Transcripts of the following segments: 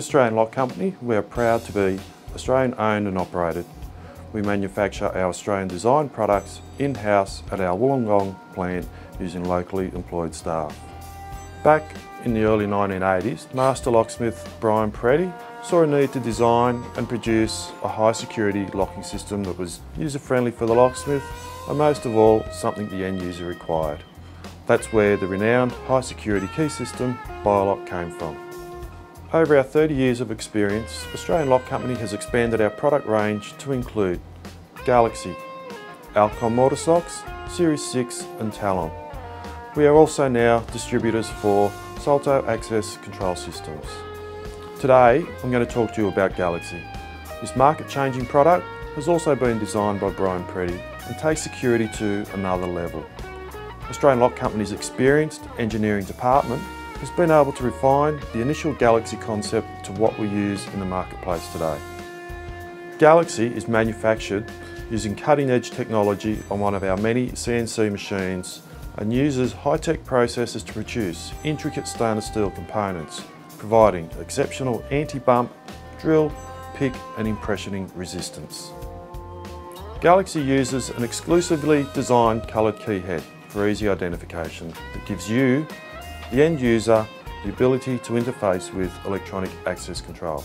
Australian Lock Company, we are proud to be Australian owned and operated. We manufacture our Australian designed products in-house at our Wollongong plant using locally employed staff. Back in the early 1980s, master locksmith Brian Peretti saw a need to design and produce a high security locking system that was user friendly for the locksmith and most of all something the end user required. That's where the renowned high security key system BiLock came from. Over our 30 years of experience, Australian Lock Company has expanded our product range to include Galaxy, Alcon mortice locks, Series 6 and Talon. We are also now distributors for Salto Access Control Systems. Today I'm going to talk to you about Galaxy. This market changing product has also been designed by Brian Peretti and takes security to another level. Australian Lock Company's experienced engineering department has been able to refine the initial Galaxy concept to what we use in the marketplace today. Galaxy is manufactured using cutting edge technology on one of our many CNC machines and uses high-tech processes to produce intricate stainless steel components providing exceptional anti-bump, drill, pick and impressioning resistance. Galaxy uses an exclusively designed coloured key head for easy identification that gives you, the end user, the ability to interface with electronic access control,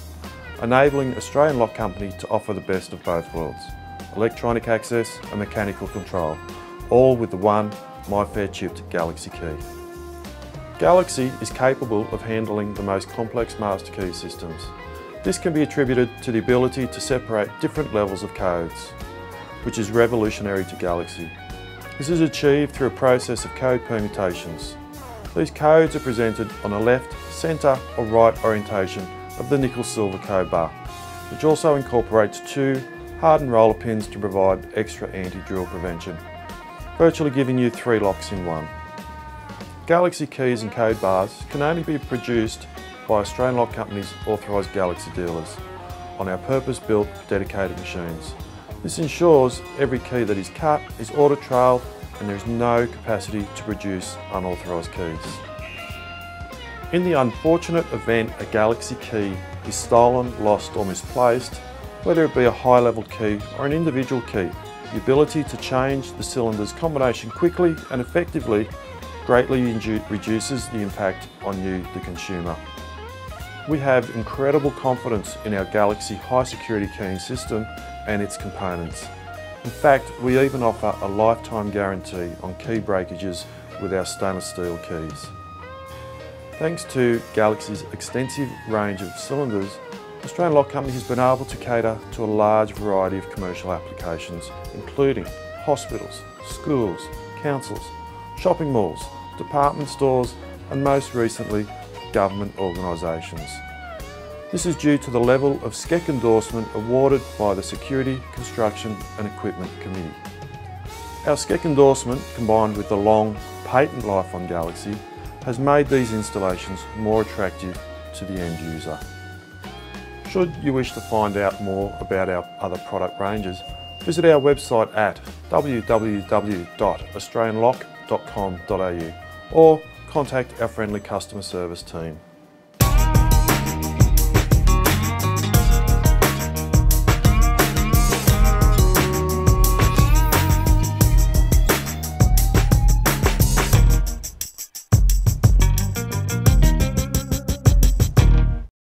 enabling Australian Lock Company to offer the best of both worlds, electronic access and mechanical control, all with the one MIFARE chipped Galaxy key. Galaxy is capable of handling the most complex master key systems. This can be attributed to the ability to separate different levels of codes, which is revolutionary to Galaxy. This is achieved through a process of code permutations. These codes are presented on a left, centre or right orientation of the nickel-silver code bar, which also incorporates two hardened roller pins to provide extra anti-drill prevention, virtually giving you three locks in one. Galaxy keys and code bars can only be produced by Australian Lock Company's authorised Galaxy dealers on our purpose-built dedicated machines. This ensures every key that is cut is audit trailed and there is no capacity to produce unauthorised keys. In the unfortunate event a Galaxy key is stolen, lost or misplaced, whether it be a high-level key or an individual key, the ability to change the cylinder's combination quickly and effectively greatly reduces the impact on you, the consumer. We have incredible confidence in our Galaxy high security keying system and its components. In fact, we even offer a lifetime guarantee on key breakages with our stainless steel keys. Thanks to Galaxy's extensive range of cylinders, Australian Lock Company has been able to cater to a large variety of commercial applications, including hospitals, schools, councils, shopping malls, department stores and most recently government organisations. This is due to the level of SCEC endorsement awarded by the Security, Construction and Equipment Committee. Our SCEC endorsement, combined with the long patent life on Galaxy, has made these installations more attractive to the end user. Should you wish to find out more about our other product ranges, visit our website at www.australianlock.com.au or contact our friendly customer service team.